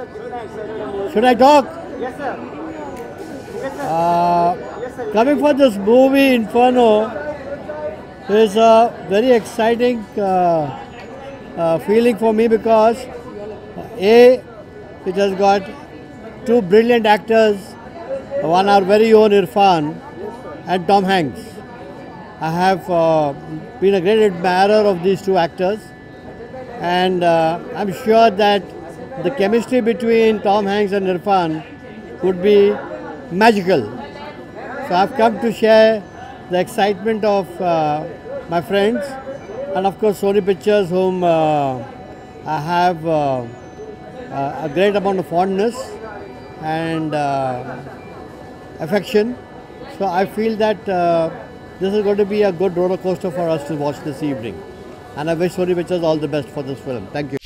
Should I talk? Yes, sir. Yes, sir. Uh, Yes, sir. coming for this movie Inferno is a very exciting uh, uh, feeling for me because uh, A, it has got two brilliant actors, one our very own Irrfan and Tom Hanks. I have uh, been a great admirer of these two actors and uh, I'm sure that the chemistry between Tom Hanks and Irrfan would be magical. So I've come to share the excitement of uh, my friends and of course Sony Pictures whom uh, I have uh, uh, a great amount of fondness and uh, affection. So I feel that uh, this is going to be a good roller coaster for us to watch this evening. And I wish Sony Pictures all the best for this film. Thank you.